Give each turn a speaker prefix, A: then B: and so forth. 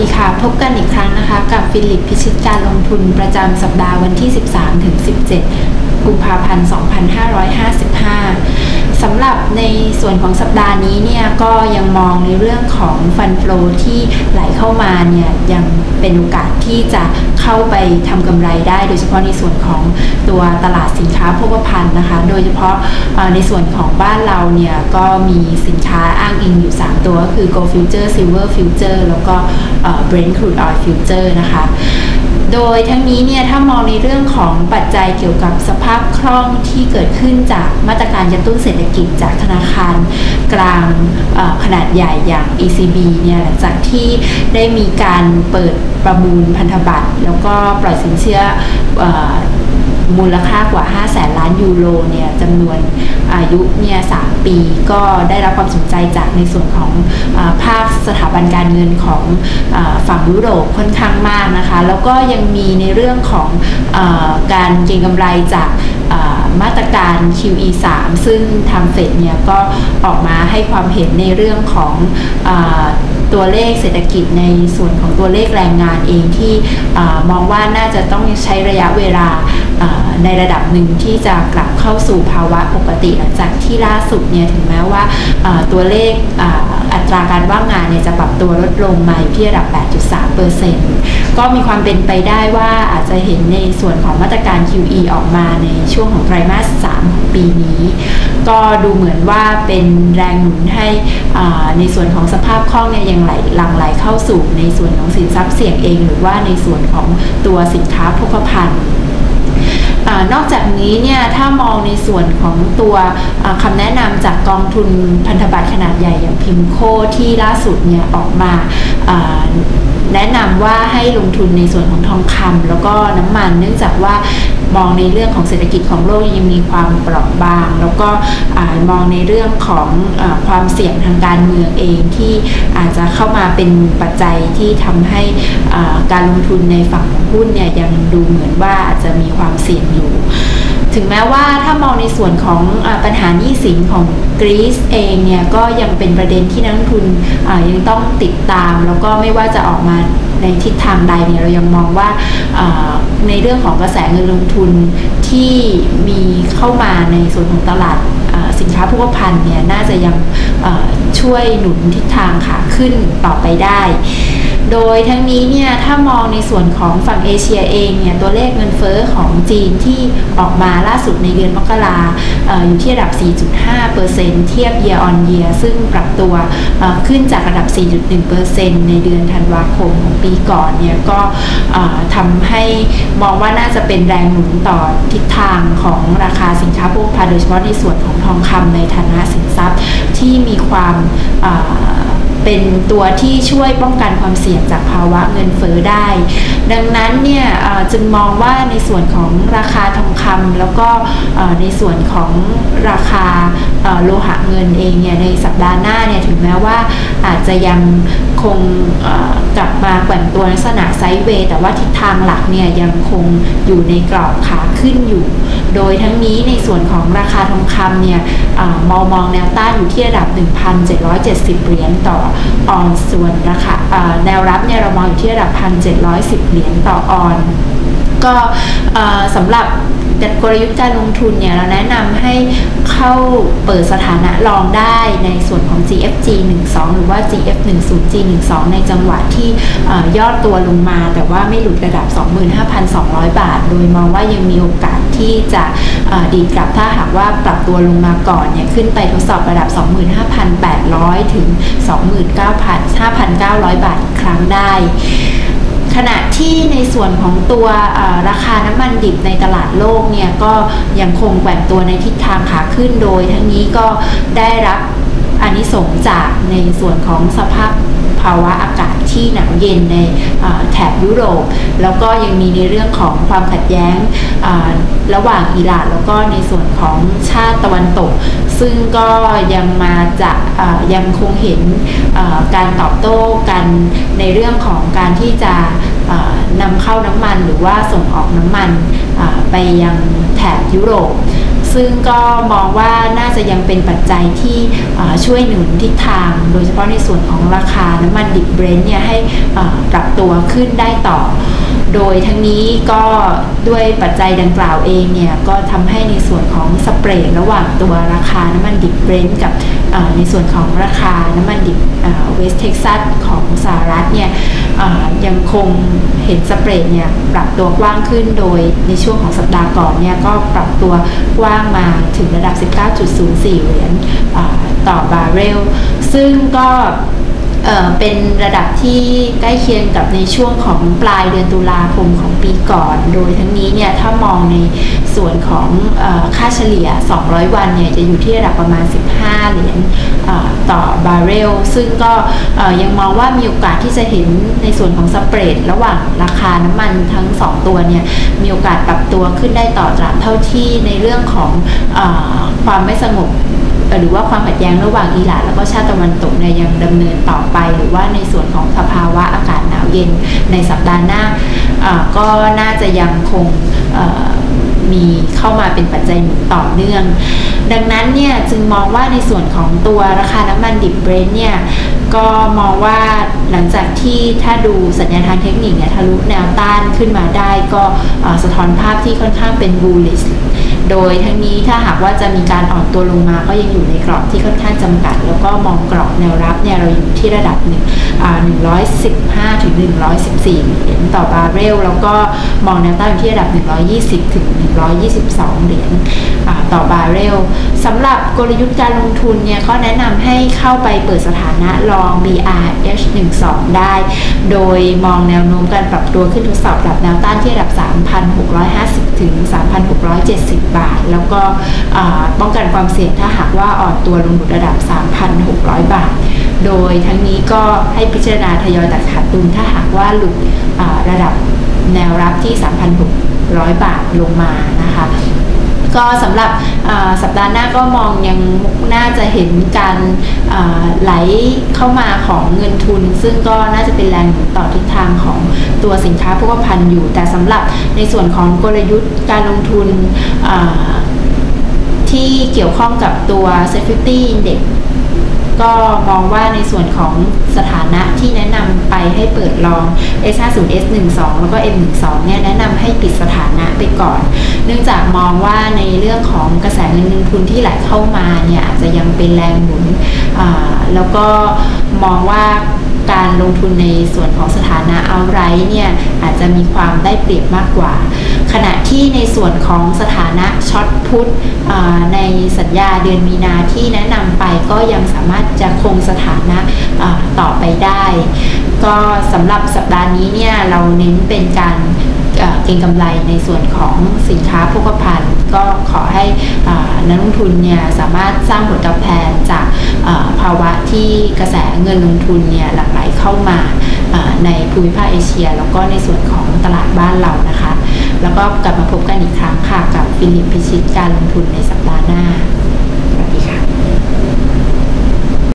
A: ดีค่ะ พบกันอีกครั้งนะคะ กับฟิลิปพิชิตการลงทุนประจำสัปดาห์วันที่ 13-17 กุมภาพันธ์ 2555 สำหรับในส่วนของสัปดาห์นี้เนี่ยก็ยังมองในเรื่องของฟันฟลที่ไหลเข้ามาเนี่ยยังเป็นโอกาสที่จะเข้าไปทำกำไรได้ โดยเฉพาะในส่วนของตัวตลาดสินค้าโภคภัณฑ์นะคะ โดยเฉพาะในส่วนของบ้านเราเนี่ยก็มีสินค้าอ้างอิงอยู่ 3 ตัวก็คือ Gold Future Silver Future แล้วก็ Brent Crude Oil Future นะคะ โดยทั้งนี้เนี่ยถ้ามองในเรื่องของปัจจัยเกี่ยวกับสภาพคล่องที่เกิดขึ้นจากมาตรการกระตุ้นเศรษฐกิจจากธนาคารกลางขนาดใหญ่อย่าง ECB เนี่ยหลังจากที่ได้มีการเปิดประมูลพันธบัตร แล้วก็ปล่อยสินเชื่อมูลค่ากว่า 5 แสนล้านยูโรเนี่ยจำนวนอายุเนี่ย 3 ปีก็ได้รับความสนใจจากในส่วนของอภาค สถาบันการเงินของอฝั่งยุโรปค่อนข้างมากนะคะ แล้วก็ยังมีในเรื่องของอการเก็งกำไรจากมาตรการ QE 3 ซึ่งทางเฟดเนี่ยก็ออกมาให้ความเห็นในเรื่องของอตัวเลขเศรษฐกิจในส่วนของตัวเลขแรงงานเองที่มองว่าน่าจะต้องใช้ระยะเวลา ในระดับหนึ่งที่จะกลับเข้าสู่ภาวะปกติหลังจากที่ล่าสุดเนี่ยถึงแม้ว่าตัวเลขอัตราการว่างงานเนี่ยจะปรับตัวลดลงมาอยู่ที่ระดับ 8.3%ก็มีความเป็นไปได้ว่าอาจจะเห็นในส่วนของมาตรการ QE ออกมาในช่วงของไตรมาส 3 ของปีนี้ ก็ดูเหมือนว่าเป็นแรงหนุนให้ในส่วนของสภาพคล่องเนี่ยยังไหลหลั่งไหลเข้าสู่ในส่วนของสินทรัพย์เสี่ยงเอง หรือว่าในส่วนของตัวสินค้าโภคภัณฑ์ นอกจากนี้เนี่ยถ้ามองในส่วนของตัวคำแนะนำจากกองทุนพันธบัตรขนาดใหญ่อย่างพิมโคที่ล่าสุดเนี่ยออกมา แนะนำว่าให้ลงทุนในส่วนของทองคำแล้วก็น้ำมันเนื่องจากว่ามองในเรื่องของเศรษฐกิจของโลกยังมีความเปราะบาง แล้วก็มองในเรื่องของอความเสี่ยงทางการเมืองเองที่อาจจะเข้ามาเป็นปัจจัยที่ทำให้การลงทุนในฝั่งของหุ้นเนี่ยยังดูเหมือนว่าอาจจะมีความเสี่ยงอยู่ ถึงแม้ว่าถ้ามองในส่วนของอปัญหาหนี้สินของกรีซเองเนี่ยก็ยังเป็นประเด็นที่นักลงทุนยังต้องติดตาม แล้วก็ไม่ว่าจะออกมาในทิศทางใดเนี่ยเรายังมองว่าในเรื่องของกระแสเงินลงทุนที่มีเข้ามาในส่วนของตลาดสินค้าโภคภัณฑ์เนี่ยน่าจะยังช่วยหนุนทิศทางขาขึ้นต่อไปได้ โดยทั้งนี้เนี่ยถ้ามองในส่วนของฝั่งเอเชียเองเนี่ยตัวเลขเงินเฟอ้อของจีนที่ออกมาล่าสุดในเดือนมกราอยู่ที่ระดับ 4.5%เทียบ year on year ซึ่งปรับตัวขึ้นจากระดับ 4.1%ในเดือนธันวาคมของปีก่อนเนี่ยก็ทำให้มองว่าน่าจะเป็นแรงหนุนต่อทิศทางของราคาสินค้าโภคภัณฑ์โดยเฉพาะในส่วนของทองคำในฐานะสินทรัพย์ที่มีความ เป็นตัวที่ช่วยป้องกันความเสี่ยงจากภาวะเงินเฟอ้อได้ ดังนั้นเนี่ยจึงมองว่าในส่วนของราคาทองคำแล้วก็ในส่วนของราคาโลหะเงินเองเนี่ยในสัปดาห์หน้าเนี่ยถึงแม้ว่าอาจจะยังคงกลับมาแกว่งตัวลักษณะไซด์เวย์แต่ว่าทิศทางหลักเนี่ยยังคงอยู่ในกรอบขาขึ้นอยู่โดยทั้งนี้ในส่วนของราคาทองคำเนี่ยมองมองแนวต้านอยู่ที่ระดับ 1,770 เหรียญต่อออนส่วนราคาแนวรับเนี่ยเรามองอยู่ที่ระดับ 1,710 เหรียญต่อออน ก็สำหรับกลยุทธ์การลงทุนเนี่ยเราแนะนำให้เข้าเปิดสถานะรองได้ในส่วนของ GFG 12 หรือว่า GF 10 G 12ในจังหวะที่ยอดตัวลงมา แต่ว่าไม่หลุดระดับ 25,200 บาท โดยมองว่ายังมีโอกาสที่จะดีกลับถ้าหากว่าปรับตัวลงมาก่อนเนี่ยขึ้นไปทดสอบระดับ 25,800 ถึง 29,5,900 บาทอีกครั้งได้ ณะที่ในส่วนของตัวราคาน้ำมันดิบในตลาดโลกเนี่ยก็ยังคงแกว่งตัวในทิศทางขาขึ้นโดย ทั้งนี้ก็ได้รับอานิสงจากในส่วนของสภาพ ภาวะอากาศที่หนาวเย็นในแถบยุโรป แล้วก็ยังมีในเรื่องของความขัดแย้งระหว่างอิหร่านแล้วก็ในส่วนของชาติตะวันตก ซึ่งก็ยังมาจะยังคงเห็นการตอบโต้กันในเรื่องของการที่จะนำเข้าน้ำมันหรือว่าส่งออกน้ำมันไปยังแถบยุโรป ซึ่งก็มองว่าน่าจะยังเป็นปัจจัยที่ช่วยหนุนทิศทาง โดยเฉพาะในส่วนของราคาน้ำมันดิบเบรนท์เนี่ยให้ปรับตัวขึ้นได้ต่อ โดยทั้งนี้ก็ด้วยปัจจัยดังกล่าวเองเนี่ยก็ทำให้ในส่วนของ spread ระหว่างตัวราคาน้ำมันดิบเบรนท์กับในส่วนของราคาน้ำมันดิบเวสเท็กซัสของสหรัฐ ยังคงเห็น spread เนี่ยปรับตัวกว้างขึ้นโดยในช่วงของสัปดาห์ก่อนเนี่ยก็ปรับตัวกว้างมาถึงระดับ 19.04 เหรียญต่อบาร์เรล ซึ่งก็ เเป็นระดับที่ใกล้เคียงกับในช่วงของปลายเดือนตุลาคมของปีก่อน โดยทั้งนี้เนี่ยถ้ามองในส่วนของอค่าเฉลี่ย 200 วันเนี่ยจะอยู่ที่ระดับประมาณ 15 เหรียญต่อบาร์เรล ซึ่งก็ยังมองว่ามีโอกาสที่จะเห็นในส่วนของสเปรด ระหว่างราคาน้ำมันทั้ง 2 ตัวเนี่ยมีโอกาสปรับตัวขึ้นได้ต่อตราบเท่าที่ในเรื่องของอความไม่สงบ หรือว่าความขัดแย้งระหว่างอิหร่านแล้วก็ชาติตะวันตกเนี่ยยังดำเนินต่อไป หรือว่าในส่วนของสภาวะอากาศหนาวเย็นในสัปดาห์หน้าก็น่าจะยังคงมีเข้ามาเป็นปัจจัยหนุนต่อเนื่อง ดังนั้นเนี่ยจึงมองว่าในส่วนของตัวราคาน้ำมันดิบเบรนท์เนี่ยก็มองว่าหลังจากที่ถ้าดูสัญญาณทางเทคนิคเนี่ยทะลุแนวต้านขึ้นมาได้ก็สะท้อนภาพที่ค่อนข้างเป็น bullish โดยทั้งนี้ถ้าหากว่าจะมีการอ่อนตัวลงมาก็ยังอยู่ในกรอบที่ค่อนข้างจำกัด แล้วก็มองกรอบแนวรับเนี่ยเราอยู่ที่ระดับหนึ่งอ่า115ถึง114เหรียญต่อบาร์เรลแล้วก็มองแนวต้านอยู่ที่ระดับ 120ถึง122 เหรียญ ต่อบาร์เรลสำหรับกลยุทธ์การลงทุนเนี่ยก็แนะนำให้เข้าไปเปิดสถานะลอง BRH12 ได้ โดยมองแนวโน้มการปรับตัวขึ้นทดสอบระดับแนวต้านที่ระดับ 3,650 ถึง 3,670 บาท แล้วก็ป้องกันความเสี่ยงถ้าหากว่าอ่อนตัวลงหลุดระดับ 3,600 บาท โดยทั้งนี้ก็ให้พิจารณาทยอยตัดขาดทุนถ้าหากว่าหลุดระดับแนวรับที่ 3,600บาทลงมานะคะ ก็สำหรับสัปดาห์หน้าก็มองยังน่าจะเห็นการไหลเข้ามาของเงินทุน ซึ่งก็น่าจะเป็นแรงต่อทิศทางของตัวสินค้าพวกพันอยู่ แต่สำหรับในส่วนของกลยุทธ์การลงทุนที่เกี่ยวข้องกับตัว Safety Index ก็มองว่าในส่วนของสถานะที่แนะนำไปให้เปิดลอง S50 S12 แล้วก็ M12 เนี่ยแนะนำให้ปิดสถานะไปก่อน เนื่องจากมองว่าในเรื่องของกระแสเงินลงทุนที่ไหลเข้ามาเนี่ยอาจจะยังเป็นแรงหนุนแล้วก็มองว่าการลงทุนในส่วนของสถานะเอาไรเนี่ยอาจจะมีความได้เปรียบมากกว่า ขณะที่ในส่วนของสถานะช็อตพุทในสัญญาเดือนมีนาที่แนะนำไปก็ยังสามารถจะคงสถานะต่อไปได้ ก็สำหรับสัปดาห์นี้เนี่ยเราเน้นเป็นการเก็งกำไรในส่วนของสินค้าโภคภัณฑ์ ก็ขอให้นักลงทุนเนี่ยสามารถสร้างผลตอบแทนจากภาวะที่กระแสเงินลงทุนเนี่ยหลั่งไหลเข้ามาในภูมิภาคเอเชีย แล้วก็ในส่วนของตลาดบ้านเรานะคะ แล้วก็กลับมาพบกันอีกครั้งค่ะกับฟิลิปพิชิตการลงทุนในสัปดาห์หน้าสวัสดีค่ะ